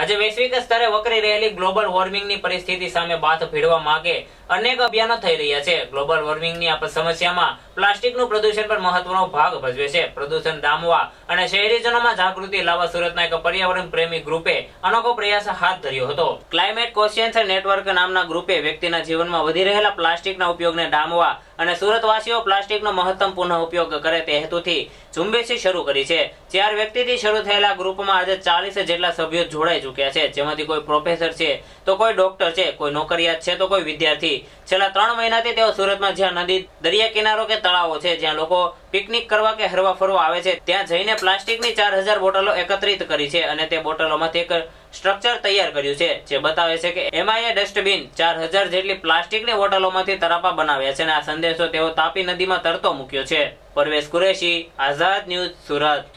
આજે વૈશ્વિક સ્તરે વકરી રહેલી ગ્લોબલ વોર્મિંગની પરિસ્થિતિ સામે બાથ ભીડવા માંગે અનેક અભિયાનો થઈ રહ્યા છે. ગ્લોબલ વોર્મિંગની આ સમસ્યામાં પ્લાસ્ટિકનું પ્રદૂષણ પણ મહત્વનો ભાગ ભજવે છે. પ્રદૂષણ ડામવા અને શહેરીજનોમાં જાગૃતિ લાવવા સુરતના એક પર્યાવરણ પ્રેમી ગ્રુપે અનોખો પ્રયાસ હાથ ધર્યો હતો. ક્લાઇમેટ કોશિયન્સ નેટવર્ક નામના ગ્રુપે વ્યક્તિના જીવનમાં વધી રહેલા પ્લાસ્ટિકના ઉપયોગને ડામવા અને સુરતવાસીઓ પ્લાસ્ટિકનો મહત્તમ પુનઃ ઉપયોગ કરે તે હેતુથી ઝુંબેશ શરૂ કરી છે. ચાર વ્યક્તિથી શરૂ થયેલા ગ્રુપમાં આજે ચાલીસ જેટલા સભ્યો જોડાઈ ચૂક્યા છે. જેમાંથી કોઈ પ્રોફેસર છે, તો કોઈ ડોક્ટર છે, કોઈ નોકરિયાત છે, તો કોઈ વિદ્યાર્થી. છેલ્લા ત્રણ મહિનાથી તેઓ સુરતમાં જ્યાં નદી, દરિયા કિનારો કે તળાવો છે, જ્યાં લોકો પિકનિક કરવા કે હરવા ફરવા આવે છે, ત્યાં જઈને પ્લાસ્ટિકની ચાર હજાર બોટલો એકત્રિત કરી છે અને તે બોટલોમાંથી એક સ્ટ્રક્ચર તૈયાર કર્યું છે, જે બતાવે છે કે એમઆઈએ ડસ્ટબિન ચાર હજાર જેટલી પ્લાસ્ટિકની બોટલોમાંથી તરાપા બનાવ્યા છે અને આ સંદેશો તેઓ તાપી નદીમાં તરતો મૂક્યો છે. પરવેશ કુરેશી, આઝાદ ન્યૂઝ સુરત.